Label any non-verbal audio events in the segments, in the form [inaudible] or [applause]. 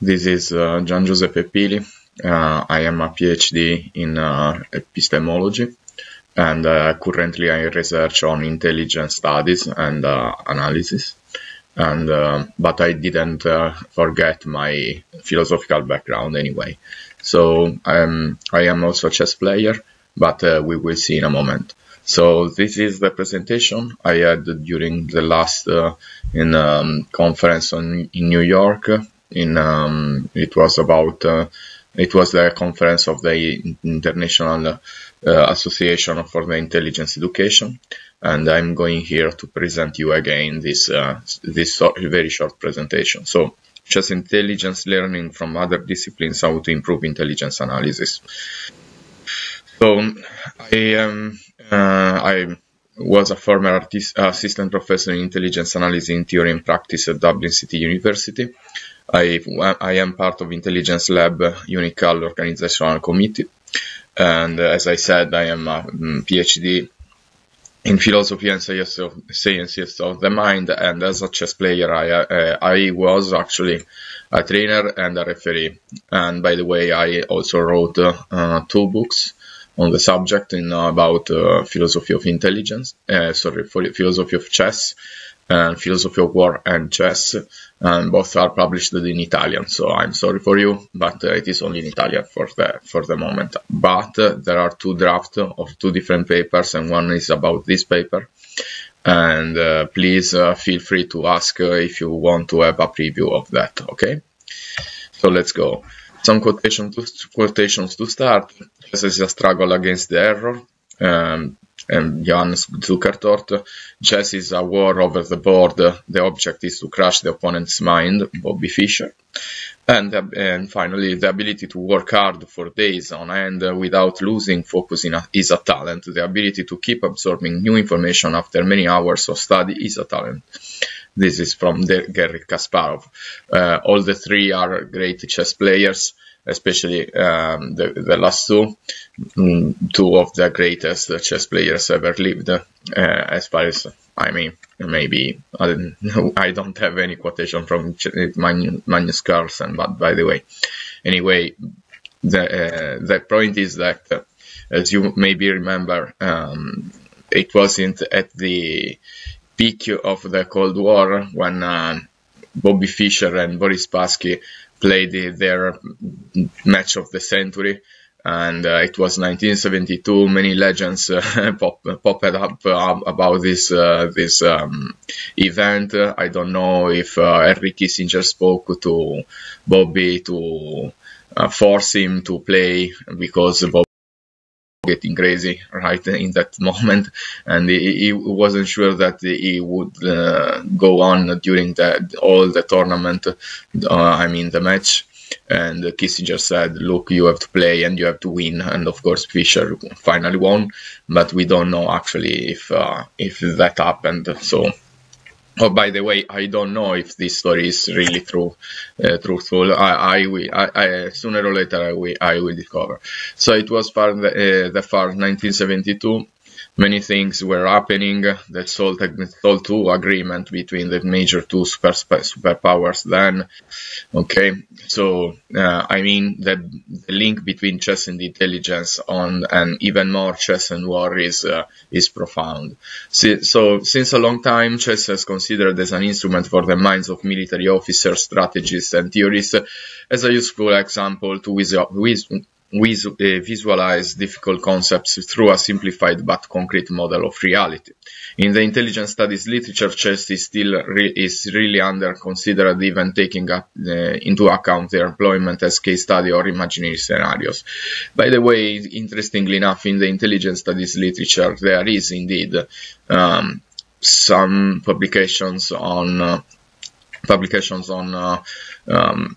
This is uh, Giangiuseppe Pili. Uh, I am a PhD in uh, epistemology and uh, currently I research on intelligence studies and uh, analysis. And uh, but I didn't forget my philosophical background anyway. So um, I am also a chess player, but we will see in a moment. So this is the presentation I had during the last in um, conference on, in New York. In um, it was about uh, it was the conference of the International uh, Association for the Intelligence Education, and I'm going here to present you again this uh, this very short presentation. So just intelligence learning from other disciplines how to improve intelligence analysis. So I um, uh, I was a former artist, assistant professor in intelligence analysis in theory and practice at Dublin City University. I, I am part of Intelligence Lab UNICAL organizational committee. And as I said, I am a mm, PhD in philosophy and science of, sciences of the mind. And as a chess player, I, uh, I was actually a trainer and a referee. And by the way, I also wrote uh, two books on the subject in uh, about uh, philosophy of intelligence, uh, sorry, philosophy of chess and philosophy of war and chess, and both are published in Italian. So I'm sorry for you, but uh, it is only in Italian for the for the moment. But uh, there are two drafts of two different papers, and one is about this paper. And uh, please feel free to ask if you want to have a preview of that. Okay, so let's go. Some quotation to, quotations to start. This is a struggle against the error. Um, and Jan Zukertort. Chess is a war over the board. The object is to crush the opponent's mind, Bobby Fischer. And, uh, and finally, the ability to work hard for days on end without losing focus a, is a talent. The ability to keep absorbing new information after many hours of study is a talent. This is from Garry Kasparov. Uh, all the three are great chess players, especially um, the, the last two, mm, two of the greatest chess players ever lived. Uh, as far as I mean, maybe I don't, [laughs] I don't have any quotation from Magnus Carlsen, but by the way, anyway, the uh, the point is that, as you maybe remember, um, it wasn't at the peak of the Cold War when uh, Bobby Fischer and Boris Spassky played their match of the century. And uh, it was 1972. Many legends uh, [laughs] pop, popped up uh, about this uh, this um, event. I don't know if uh, Henry Kissinger spoke to Bobby to force him to play because Bobby getting crazy right in that moment, and he, he wasn't sure that he would uh, go on during the, all the tournament. Uh, I mean the match. And Kissinger said, "Look, you have to play and you have to win." And of course, Fischer finally won, but we don't know actually if uh, if that happened. So Oh, by the way, I don't know if this story is really true, uh, truthful. I, I will, I, I, sooner or later, I will, I will discover. So it was far the, uh, the far 1972 many things were happening that sold sold to agreement between the major two super superpowers then. Okay? So uh, i mean the, the, link between chess and intelligence on and even more chess and war is uh, is profound. So, so since a long time chess is considered as an instrument for the minds of military officers strategists and theorists. As a useful example to we uh, visualize difficult concepts through a simplified but concrete model of reality. In the intelligence studies literature, chess is still re is really under considered even taking up, uh, into account their employment as case study or imaginary scenarios. By the way, interestingly enough, in the intelligence studies literature, there is indeed um, some publications on uh, publications on uh, um,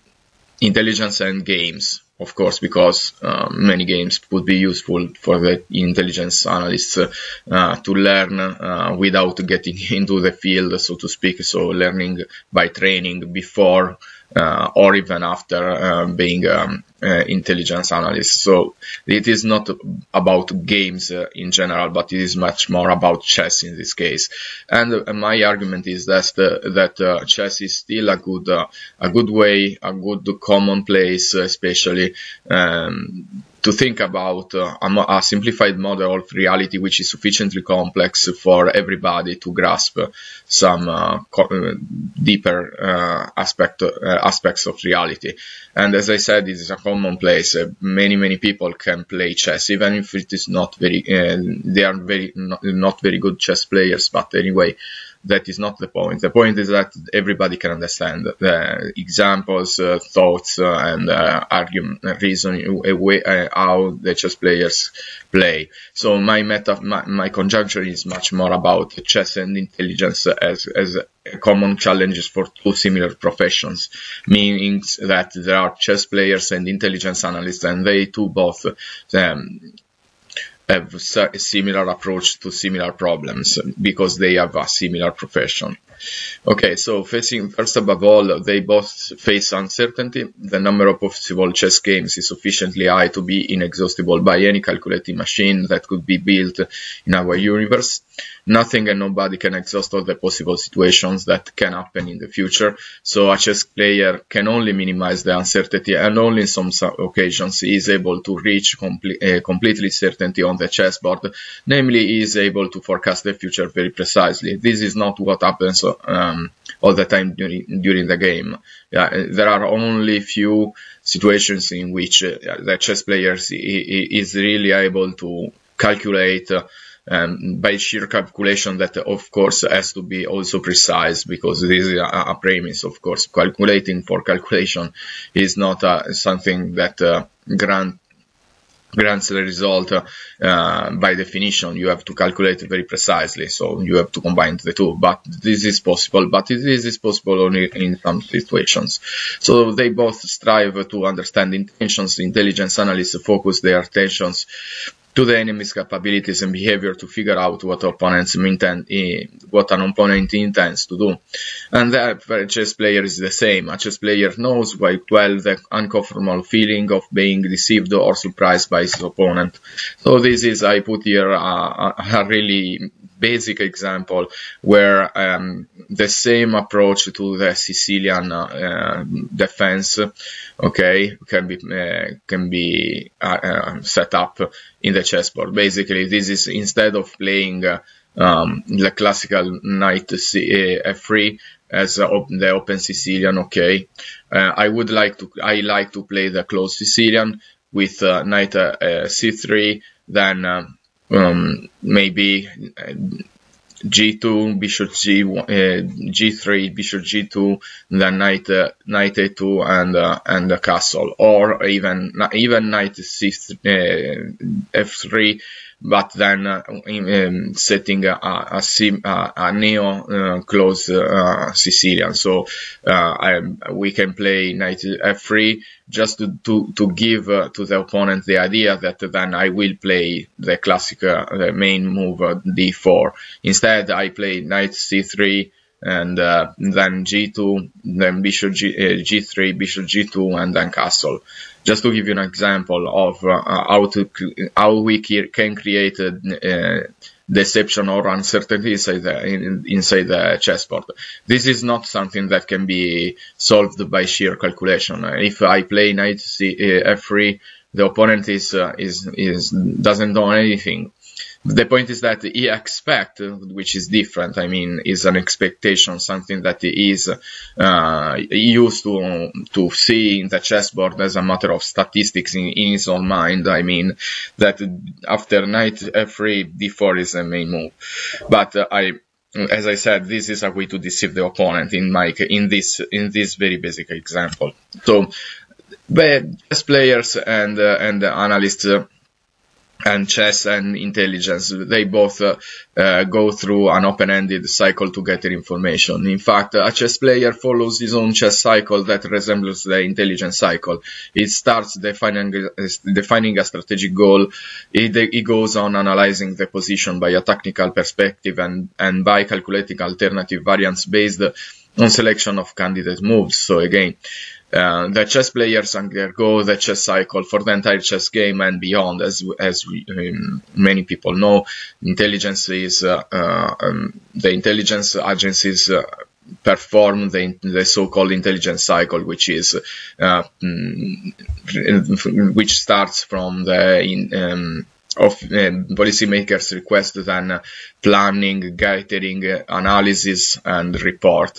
intelligence and games of course, because uh, many games would be useful for the intelligence analysts uh, to learn uh, without getting [laughs] into the field, so to speak. So learning by training before or even after uh, being um, uh, intelligence analyst. So it is not about games uh, in general, but it is much more about chess in this case. And uh, my argument is that that uh, chess is still a good a good way, a good common place, especially um, to think about uh, a, simplified model of reality which is sufficiently complex for everybody to grasp some uh, uh deeper uh, aspect, uh, aspects of reality. And as I said, it is a commonplace. Many, many people can play chess, even if it is not very, they are very, not, not very good chess players, but anyway, that is not the point. The point is that everybody can understand the examples, uh, thoughts, uh, and uh, argument, reason, way, uh, how the chess players play. So my meta, my, my conjunction is much more about chess and intelligence as as common challenges for two similar professions, meaning that there are chess players and intelligence analysts, and they too both um, have a similar approach to similar problems because they have a similar profession. Okay, so facing first above all, they both face uncertainty. The number of possible chess games is sufficiently high to be inexhaustible by any calculating machine that could be built in our universe. Nothing and nobody can exhaust all the possible situations that can happen in the future. So a chess player can only minimize the uncertainty and only in some occasions is able to reach uh, completely certainty on the chessboard. Namely, he is able to forecast the future very precisely. This is not what happens um, all the time during, during the game. Yeah, there are only few situations in which uh, the chess player is really able to calculate uh, um, by sheer calculation that of course has to be also precise because this is a, a premise of course. Calculating for calculation is not uh, something that uh, grant grants the result uh, by definition. You have to calculate very precisely so you have to combine the two. But this is possible but this is possible only in some situations. So they both strive to understand intentions intelligence analysts focus their attentions to the enemy's capabilities and behavior to figure out what opponents intend, eh, what an opponent intends to do. And that for a chess player is the same. A chess player knows quite well the uncomfortable feeling of being deceived or surprised by his opponent. So this is, I put here a, a, a really basic example where um, the same approach to the Sicilian uh, defense, okay, can be uh, can be uh, uh set up in the chessboard. Basically, this is instead of playing uh, um, the classical knight C- uh, f3 as the open Sicilian, okay, I would like to I like to play the closed Sicilian with knight c3, then um, maybe uh, g2, bishop g, uh, g3, bishop g2, then knight uh, knight a2 and uh, and the castle, or even even knight c uh, f3 but then uh, um, setting a, a, a, a neo uh, close uh, Sicilian. So I, we can play knight f3 just to, to, to give to the opponent the idea that then I will play the classic, the main move d4. Instead, I play knight c3 and uh, then g2, then bishop G, uh, g3, bishop g2, and then castle. Just to give you an example of uh, how to how we can create a, deception or uncertainty inside the, in, inside the chessboard. This is not something that can be solved by sheer calculation. If I play knight c, f3, the opponent is uh, is is doesn't know anything the point is that he expect, which is different. I mean, is an expectation, something that he is uh, used to to see in the chessboard as a matter of statistics in, in his own mind. I mean, that after knight f3, d4 is a main move. But uh, I as I said, this is a way to deceive the opponent in my in this in this very basic example. So, but chess players and uh, and analysts uh, and chess and intelligence. They both uh, uh, go through an open-ended cycle to get information. In fact a chess player follows his own chess cycle that resembles the intelligence cycle. It starts defining defining a strategic goal. It, it goes on analyzing the position by a technical perspective and and by calculating alternative variants based on selection of candidate moves. So again uh, the chess players undergo the chess cycle for the entire chess game and beyond, as as we, um, many people know. Intelligence is uh, uh, um, the intelligence agencies uh, perform the, the so-called intelligence cycle, which is uh, mm, which starts from the in, um, of uh, policymakers' request than planning, gathering, analysis, and report.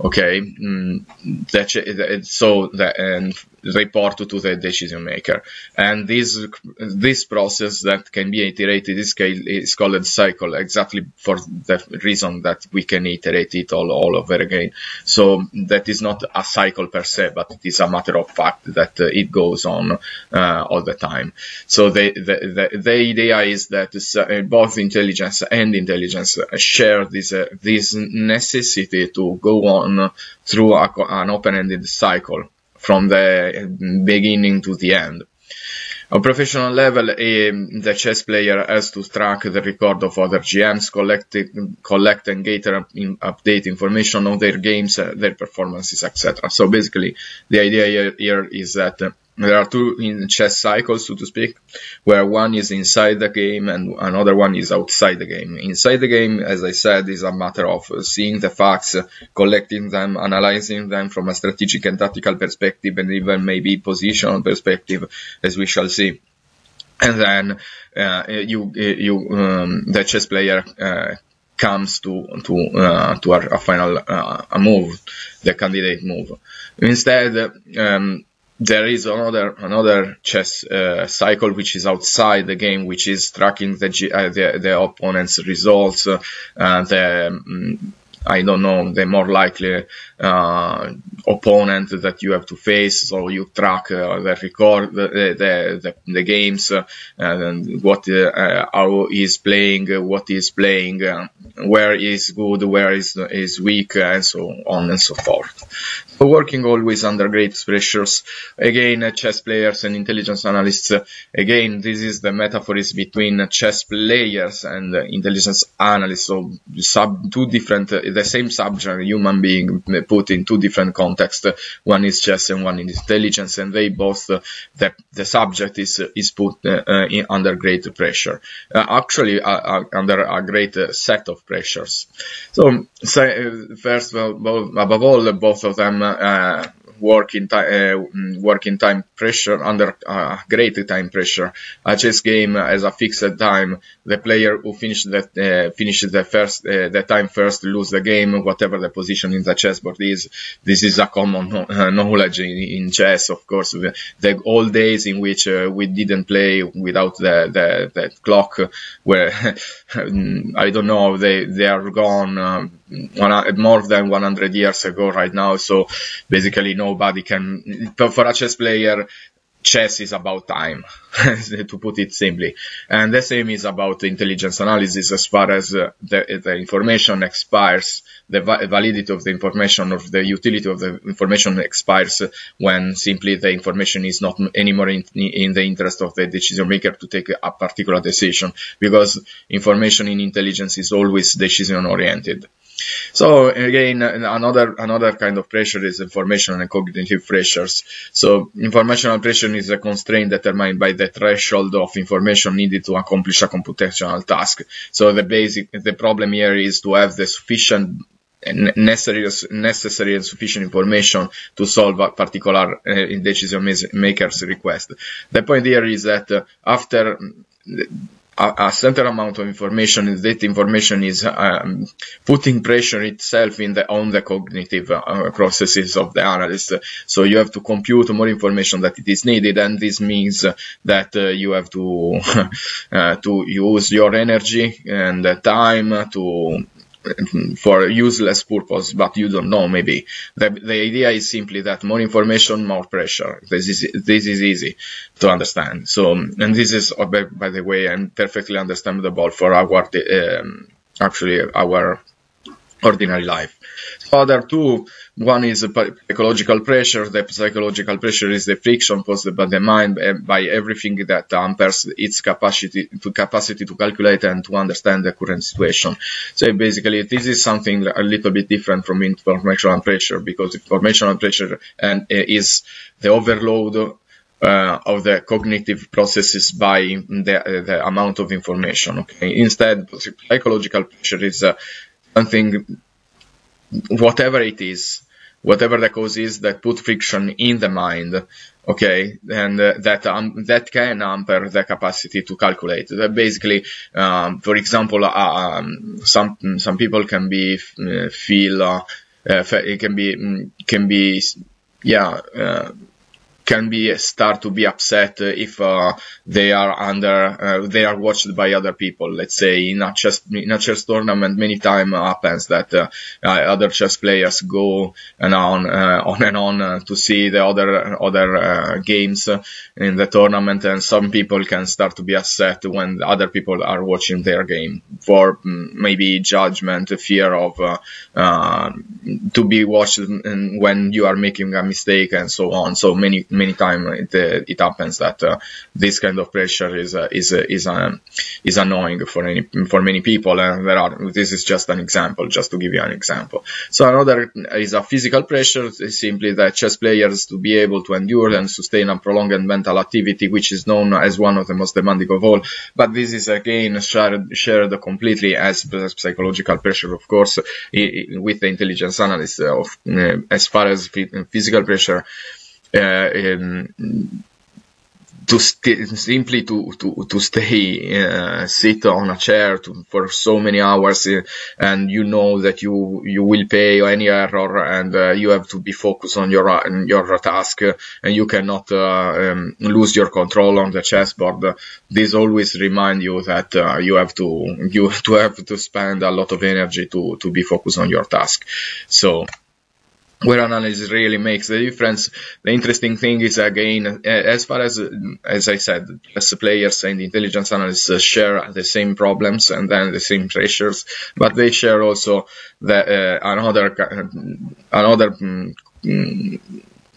Okay, mm, that, so the, and report to the decision maker. And this this process that can be iterated is, is called cycle, exactly for the reason that we can iterate it all, all over again. So that is not a cycle per se, but it is a matter of fact that uh, it goes on uh, all the time. So the, the, the, the idea is that uh, both intelligence and intelligence share this, uh, this necessity to go on through a, an open-ended cycle from the beginning to the end. On professional level, the chess player has to track the record of other GMs, collect, collect and gather update information on their games, uh, their performances, etc. So basically, the idea here, is that uh, there are two in chess cycles, so to speak, where one is inside the game and another one is outside the game. Inside the game, as I said, is a matter of seeing the facts, collecting them, analyzing them from a strategic and tactical perspective, and even maybe positional perspective, as we shall see. And then uh, you, you, um, the chess player uh, comes to to uh, to a, a final uh, a move, the candidate move. Instead. Um, there is another another chess uh, cycle which is outside the game, which is tracking the uh, the, the, opponent's results, uh, the um, I don't know, the more likely uh, opponent that you have to face. So you track uh, the record, the the, the, the games, uh, and what uh, how is playing, what is playing, uh, where is good, where is is weak, and so on and so forth. So working always under great pressures. Again, chess players and intelligence analysts. Again, this is the metaphor is between chess players and intelligence analysts. So sub two different the same subject, human being, put in two different contexts. One is chess and one is intelligence, and they both, uh, the, the subject is, is put uh, uh in, under great pressure. Actually, under a great set of pressures. So, so first, well, above all, both of them work in time uh, work time pressure under uh, great time pressure. A chess game has a fixed time. The player who finishes that uh, finishes the first uh, the time first lose the game, whatever the position in the chessboard is. This is a common knowledge in, in, chess, of course. The, the old days in which uh, we didn't play without the the, the clock, where [laughs] I don't know they they are gone. Um, one, more than 100 years ago right now. So basically nobody can, for a chess player, chess is about time, [laughs] to put it simply. And the same is about intelligence analysis as far as uh, the, the, information expires, the va validity of the information or the utility of the information expires when simply the information is not anymore in, in the interest of the decision maker to take a particular decision because information in intelligence is always decision oriented. So again, another another kind of pressure is informational and cognitive pressures. So informational pressure is a constraint determined by the threshold of information needed to accomplish a computational task. So the basic the problem here is to have the sufficient necessary, necessary and sufficient information to solve a particular uh, decision maker's request. The point here is that uh, after a, a certain amount of information, that information is um, putting pressure itself in the, on the cognitive uh, processes of the analyst. So you have to compute more information that it is needed, and this means that uh, you have to [laughs] uh, to use your energy and time to for useless purpose, but you don't know maybe. The, the idea is simply that more information, more pressure. This is, this is easy to understand. So, and this is, by, by the way, and perfectly understandable for our, um, actually our ordinary life. So Other two, one is psychological pressure. The psychological pressure is the friction posed by the mind eh, by everything that hampers its capacity to capacity to calculate and to understand the current situation. So basically, this is something a little bit different from informational pressure because informational pressure and uh, is the overload uh, of the cognitive processes by the, the amount of information. Okay, instead, psychological pressure is uh, something whatever it is, whatever the cause is that put friction in the mind, okay, and uh, that um, that can hamper the capacity to calculate. That basically, um, for example, uh, um, some some people can be uh, feel uh, it can be mm, can be yeah uh, can be start to be upset if uh, they are under uh, they are watched by other people. Let's say in a chess in a chess tournament, many times happens that uh, uh, other chess players go and on uh, on and on uh, to see the other other games in the tournament, and some people can start to be upset when other people are watching their game for mm, maybe judgment, fear of to be watched when you are making a mistake and so on. So many many times it, uh, it happens that uh, this kind of pressure is uh, is is um, is annoying for any for many people. And there are this is just an example, just to give you an example. So another is a physical pressure, simply that chess players to be able to endure and sustain a prolonged mental activity, which is known as one of the most demanding of all. But this is again shared shared completely as psychological pressure, of course, with the intelligence analyst of uh, as far as physical pressure um, to st- simply to to to stay uh, sit on a chair to, for so many hours uh, and you know that you you will pay any error and uh, you have to be focused on your your task and you cannot um, lose your control on the chessboard. This always remind you that you have to you [laughs] to have to spend a lot of energy to to be focused on your task. So where analysis really makes the difference. The interesting thing is again, as far as as I said, as players and intelligence analysts share the same problems and then the same pressures, but they share also the uh, another another um,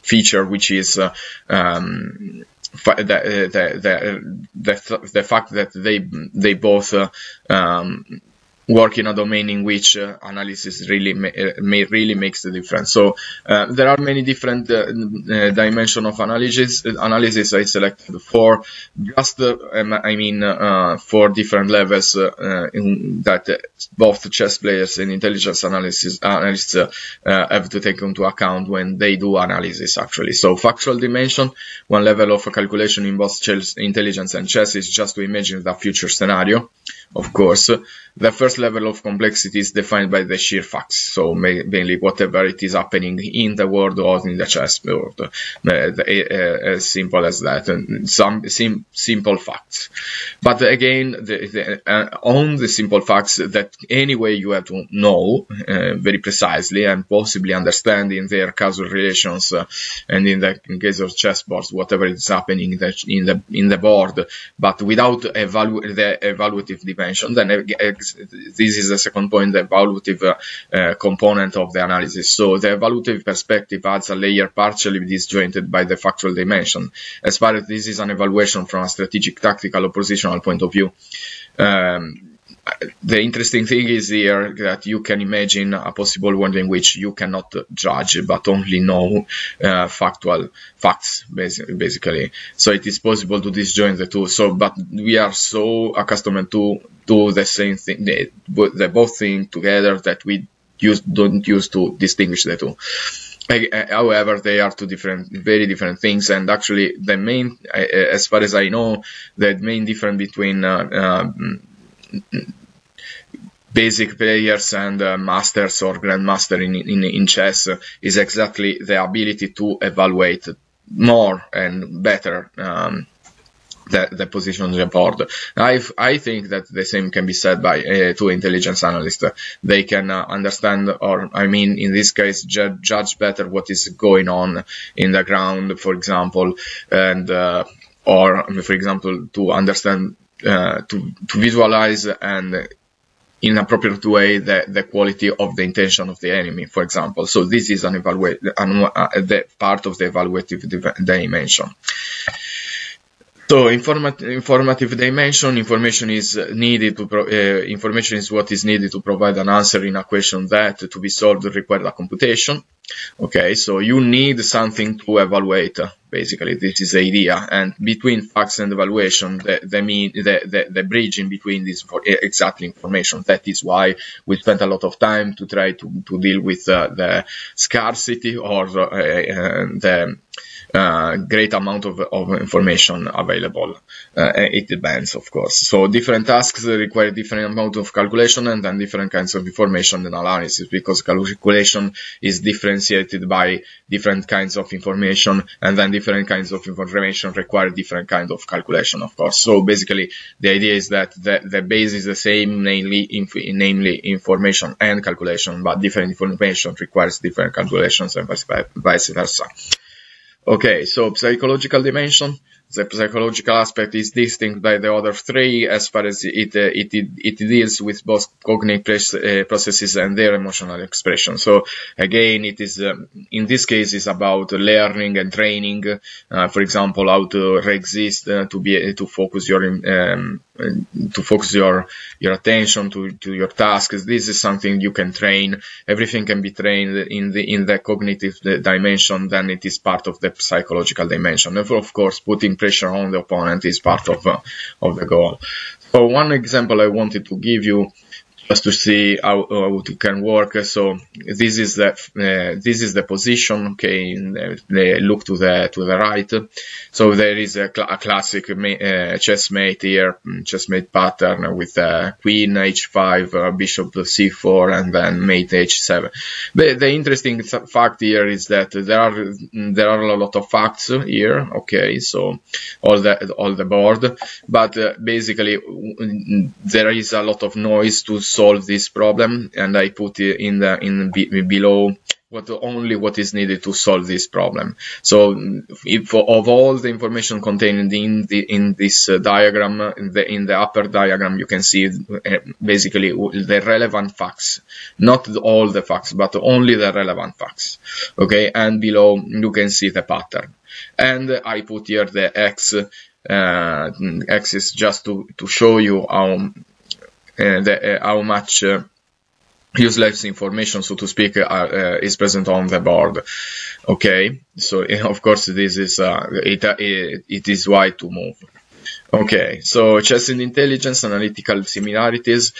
feature which is uh, um, the, the, the, the, the fact that they they both uh, um, work in a domain in which uh, analysis really uh, may, really makes the difference. So uh, there are many different uh, uh dimension of analysis. Analysis I selected four, just uh, um, I mean four different levels that both chess players and intelligence analysis analysts have to take into account when they do analysis. Actually, so factual dimension, one level of calculation in both chess, intelligence and chess is just to imagine the future scenario. Of course, the first level of complexity is defined by the sheer facts, so mainly whatever it is happening in the world or in the chessboard, uh, uh, as simple as that, and some sim simple facts. But again, the, the, uh, on the simple facts that anyway you have to know uh, very precisely and possibly understand in their causal relations, uh, and in the in case of chessboards, whatever is happening in the in the, in the board, but without evalu the evaluative dimension, then this is the second point, the evaluative uh, uh, component of the analysis. So the evaluative perspective adds a layer partially disjointed by the factual dimension. As far as this is an evaluation from a strategic, tactical, or positional point of view, um, the interesting thing is here that you can imagine a possible world in which you cannot judge but only know uh, factual facts basically. So it is possible to disjoin the two. So but we are so accustomed to do the same thing they, they both thing together that we use don't use to distinguish the two. However, they are two different, very different things, and actually, the main, as far as I know, the main difference between uh, uh, basic players and uh, masters or grandmaster in, in, in chess is exactly the ability to evaluate more and better um, the, the position on the board. I I think that the same can be said by uh, two intelligence analysts. They can uh, understand, or I mean, in this case, ju- judge better what is going on in the ground, for example, and uh, or for example, to understand, uh, to to visualize and in appropriate way the, the quality of the intention of the enemy, for example. So this is an evaluate, an, uh, the part of the evaluative dimension. So informative, informative dimension, information is needed to, pro, uh, information is what is needed to provide an answer in a question that to be solved requires a computation. Okay, so you need something to evaluate, basically, this is the idea. And between facts and evaluation, the, the, mean, the, the, the bridge in between this for exactly information. That is why we spent a lot of time to try to, to deal with uh, the scarcity or uh, uh the uh, great amount of, of information available. Uh, it depends, of course. So different tasks require different amount of calculation and then different kinds of information and analysis because calculation is differentiated by different kinds of information and then different kinds of information require different kind of calculation, of course. So basically, the idea is that the, the base is the same, namely, inf namely information and calculation, but different information requires different calculations and vice versa. Okay, so psychological dimension. The psychological aspect is distinct by the other three as far as it, uh, it, it, deals with both cognitive uh, processes and their emotional expression. So again, it is, um, in this case, is about learning and training, uh, for example, how to resist, uh, to be, to focus your, um, to focus your your attention to, to your tasks. This is something you can train. Everything can be trained in the in the cognitive dimension. Then it is part of the psychological dimension. Of course, putting pressure on the opponent is part of uh, of the goal. So one example I wanted to give you just to see how, how it can work. So this is the uh, this is the position. Okay, look to the to the right. So there is a, cl a classic uh, chessmate here, mm, chessmate pattern with uh, queen h5, uh, bishop c4, and then mate h7. The, the interesting fact here is that there are there are a lot of facts here. Okay, so all the all the board, but uh, basically there is a lot of noise to solve this problem and I put it in the in below what only what is needed to solve this problem. So if of all the information contained in the in this uh, diagram in the in the upper diagram you can see uh, basically the relevant facts, not all the facts but only the relevant facts. Okay, and below you can see the pattern. And I put here the x uh, axis just to to show you how the, uh, how much uh, useless information, so to speak, uh, is present on the board. Okay, so [laughs] of course this is uh, it, it, is why to move. Okay, so chess and intelligence, analytical similarities.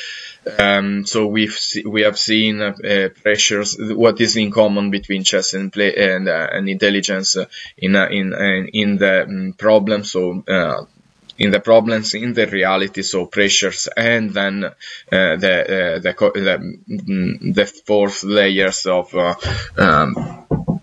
Um, so we've we have seen uh, pressures. What is in common between chess and play and, and intelligence in in in the um, problem? So in the problems in the reality, so pressures, and then uh, the, uh, the, the mm, the fourth layers of uh, um,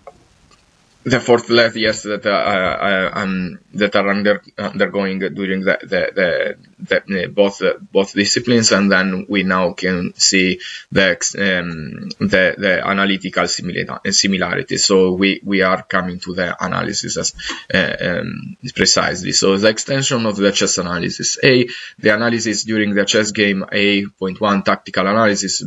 the fourth years that uh, um, that are under undergoing during the the, the, the both uh, both disciplines, and then we now can see the um, the, the analytical similarity. So we we are coming to the analysis as uh, um, precisely. So the extension of the chess analysis. A the analysis during the chess game. A point one tactical analysis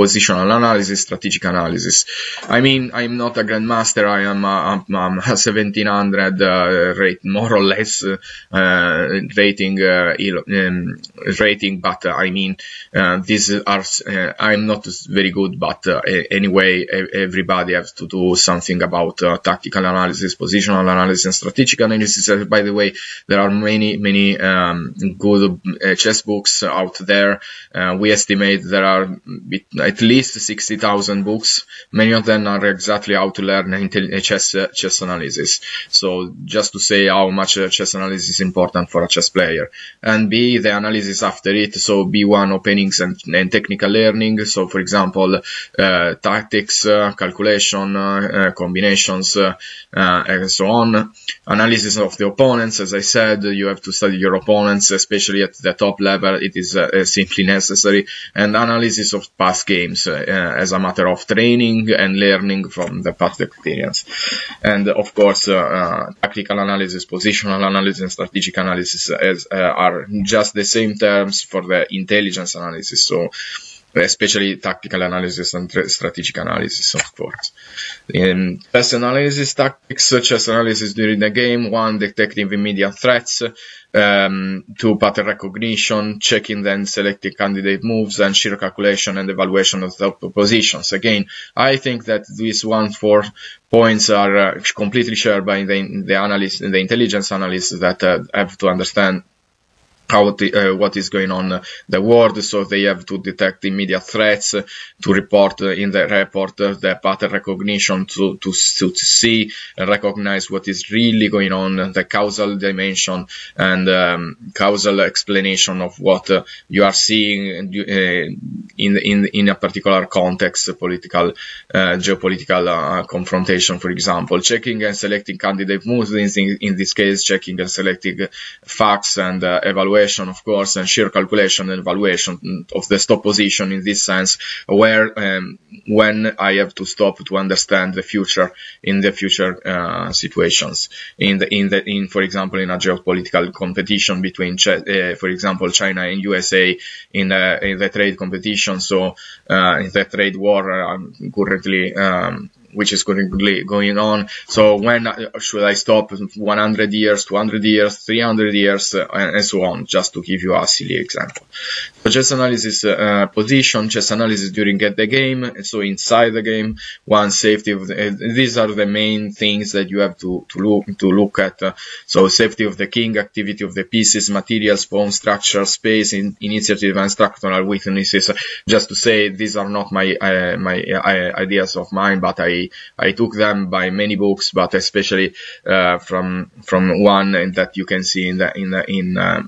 positional analysis, strategic analysis. I mean, I'm not a grandmaster. I am a, a, a 1700 uh, rate, more or less uh, rating uh, um, rating, but uh, I mean, uh, these are. Uh, I'm not very good, but anyway, everybody has to do something about tactical analysis, positional analysis, and strategic analysis. by the way, there are many, many um, good chess books out there. we estimate there are. I at least 60,000 books. Many of them are exactly how to learn chess, chess analysis. So just to say how much chess analysis is important for a chess player. And B, the analysis after it. So B1 openings and, and technical learning. So for example, uh, tactics, uh, calculation, uh, combinations, and so on. Analysis of the opponents. As I said, you have to study your opponents, especially at the top level. It is simply necessary. And analysis of past games uh, as a matter of training and learning from the past experience. And of course, uh, uh, tactical analysis, positional analysis, and strategic analysis as, are just the same terms for the intelligence analysis. So especially tactical analysis and strategic analysis, of course. In chess analysis, tactics, chess analysis during the game, one, detecting immediate threats, um, two, pattern recognition, checking then selecting candidate moves, and sheer calculation and evaluation of the positions. Again, I think that these one four points are uh, completely shared by the, the analysts, the intelligence analysts that uh, have to understand how the, uh, what is going on the world, so they have to detect immediate threats, to report in the report the pattern recognition to, to, to, see and recognize what is really going on, the causal dimension and um, causal explanation of what uh, you are seeing uh, in, in, in a particular context, political, uh, geopolitical uh, confrontation, for example, checking and selecting candidate moves, in, in this case, checking and selecting facts and uh, of course, and sheer calculation and evaluation of the stop position in this sense, where um, when I have to stop to understand the future in the future uh, situations. In the in the in for example in a geopolitical competition between, uh, for example, China and USA in, in the trade competition. So uh, in the trade war currently. Um, which is currently going on. So when uh, should I stop? 100 years, 200 years, 300 years, uh, and so on, just to give you a silly example. So chess analysis uh, position, chess analysis during the game, so inside the game, one safety of the, uh, these are the main things that you have to, to look to look at. Uh, so safety of the king, activity of the pieces, materials, pawn structure, space, in, initiative, and structural weaknesses. Just to say, these are not my uh, my ideas of mine, but I I took them by many books, but especially uh, from from one that you can see in the in the, in uh,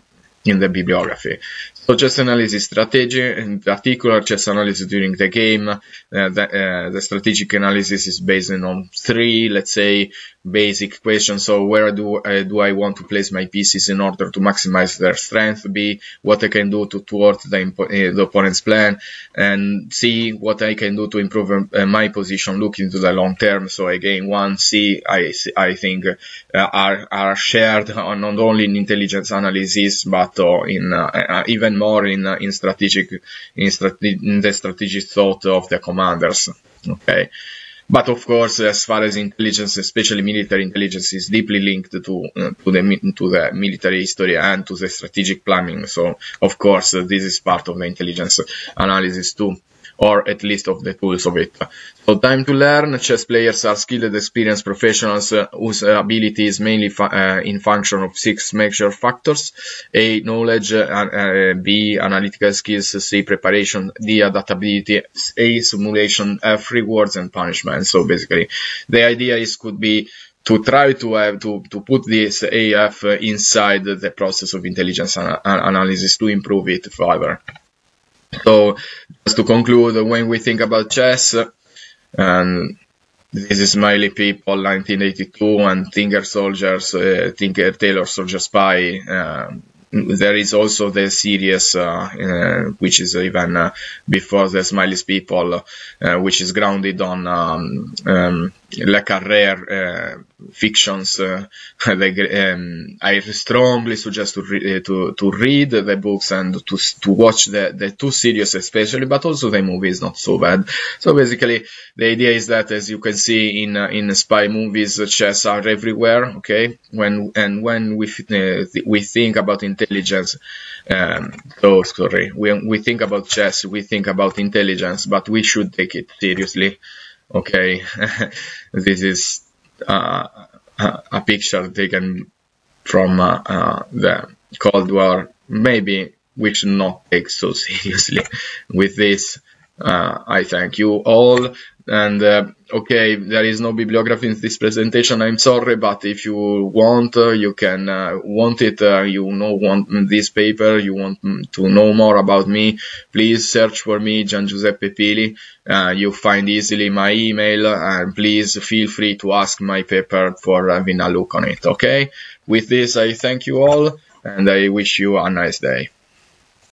in the bibliography. So chess analysis strategy, in particular chess analysis during the game, uh, the, uh, the, strategic analysis is based on three, let's say, basic questions. So where do, uh, do I want to place my pieces in order to maximize their strength? B, what I can do to thwart the, uh, the opponent's plan? And C, what I can do to improve uh, my position looking to the long term. So again, one, C, I, I think uh, are, are shared not only in intelligence analysis, but in even even more in in strategic in, strate- in the strategic thought of the commanders. Okay. But of course, as far as intelligence, especially military intelligence, is deeply linked to uh, to the to the military history and to the strategic planning. So, of course, uh, this is part of the intelligence analysis too or at least of the tools of it. So time to learn, chess players are skilled, experienced professionals uh, whose ability is mainly uh, in function of six major factors. A, knowledge, uh, uh B, analytical skills, C, preparation, D, adaptability, A, simulation, F, rewards and punishment. So basically, the idea is could be to try to have to, to put this AF inside the process of intelligence an analysis to improve it further. So just to conclude, when we think about chess, and this is Smiley People 1982 and Tinker Soldiers, uh, Tinker Tailor Soldier Spy. Um, there is also the series, uh, uh, which is even uh, before the Smiley People, uh, which is grounded on um, um, Le Carré uh, fictions. Uh, um, I strongly suggest to, re- uh, to to read the books and to to watch the the two series especially, but also the movie is not so bad. So basically, the idea is that as you can see in uh, in spy movies, chess are everywhere. Okay, when and when we uh, we think about intelligence, um, oh sorry, when we think about chess, we think about intelligence, but we should take it seriously okay, [laughs] this is uh, a picture taken from uh, uh, the Cold War. Maybe we should not take so [laughs] seriously with this. Uh, I thank you all. And uh, okay, there is no bibliography in this presentation. I'm sorry, but if you want, uh, you can uh, want it. Uh, you know, want this paper. You want to know more about me? Please search for me, Giangiuseppe Pili. Uh, you find easily my email, and please feel free to ask my paper for having a look on it. Okay. With this, I thank you all, and I wish you a nice day.